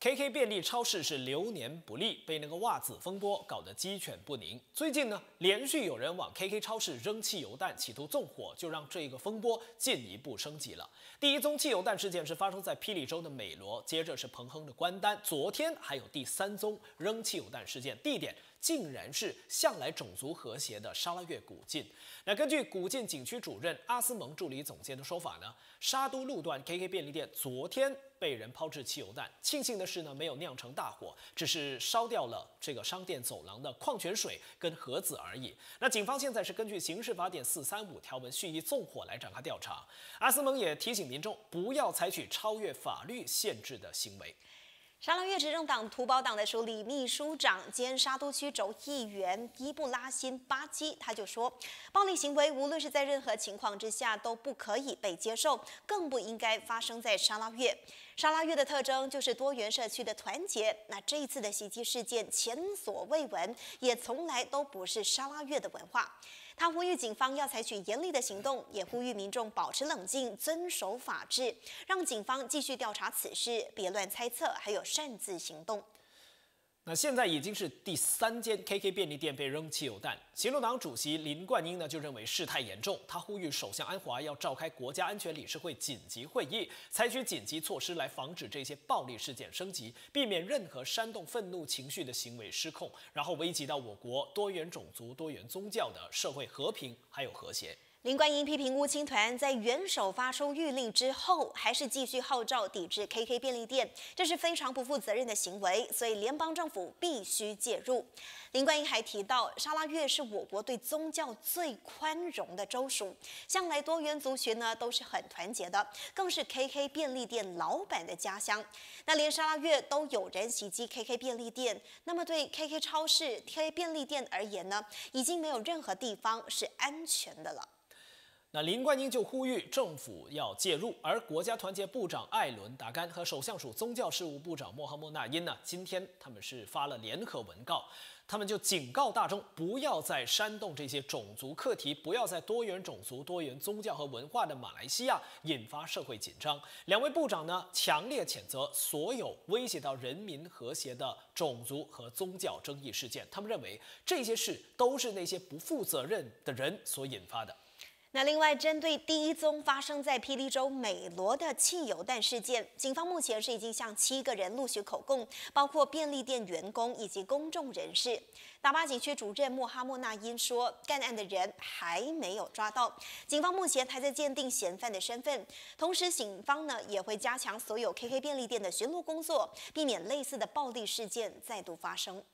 KK 便利超市是流年不利，被那个袜子风波搞得鸡犬不宁。最近呢，连续有人往 KK 超市扔汽油弹，企图纵火，就让这个风波进一步升级了。第一宗汽油弹事件是发生在霹雳州的美罗，接着是彭亨的关丹，昨天还有第三宗扔汽油弹事件，地点竟然是向来种族和谐的沙拉越古晋。那根据古晋景区主任阿斯蒙助理总监的说法呢，沙都路段 KK 便利店昨天被人抛掷汽油弹，庆幸的是呢，没有酿成大火，只是烧掉了这个商店走廊的矿泉水跟盒子而已。那警方现在是根据刑事法典四三五条文蓄意纵火来展开调查。阿斯蒙也提醒民众不要采取超越法律限制的行为。沙拉越执政党土保党的署理秘书长兼沙都区州议员伊布拉辛巴基，他就说，暴力行为无论是在任何情况之下都不可以被接受，更不应该发生在沙拉越。沙拉越的特征就是多元社区的团结。那这一次的袭击事件前所未闻，也从来都不是沙拉越的文化。他呼吁警方要采取严厉的行动，也呼吁民众保持冷静，遵守法治，让警方继续调查此事，别乱猜测，还有擅自行动。那现在已经是第三间 KK 便利店被扔汽油弹，行动党主席林冠英呢就认为事态严重，他呼吁首相安华要召开国家安全理事会紧急会议，采取紧急措施来防止这些暴力事件升级，避免任何煽动愤怒情绪的行为失控，然后危及到我国多元种族、多元宗教的社会和平还有和谐。林冠英批评乌青团在元首发出谕令之后，还是继续号召抵制 KK 便利店，这是非常不负责任的行为，所以联邦政府必须介入。林冠英还提到，沙拉越是我国对宗教最宽容的州属，向来多元族群呢都是很团结的，更是 KK 便利店老板的家乡。那连沙拉越都有人袭击 KK 便利店，那么对 KK 超市、KK 便利店而言呢，已经没有任何地方是安全的了。那林冠英就呼吁政府要介入，而国家团结部长艾伦达甘和首相署宗教事务部长莫哈默纳因呢，今天他们是发了联合文告，他们就警告大众不要再煽动这些种族课题，不要在多元种族、多元宗教和文化的马来西亚引发社会紧张。两位部长呢，强烈谴责所有威胁到人民和谐的种族和宗教争议事件，他们认为这些事都是那些不负责任的人所引发的。那另外，针对第一宗发生在霹雳州美罗的汽油弹事件，警方目前是已经向七个人陆续口供，包括便利店员工以及公众人士。达巴警区主任莫哈默纳因说，干案的人还没有抓到，警方目前还在鉴定嫌犯的身份。同时，警方呢也会加强所有 KK 便利店的巡逻工作，避免类似的暴力事件再度发生。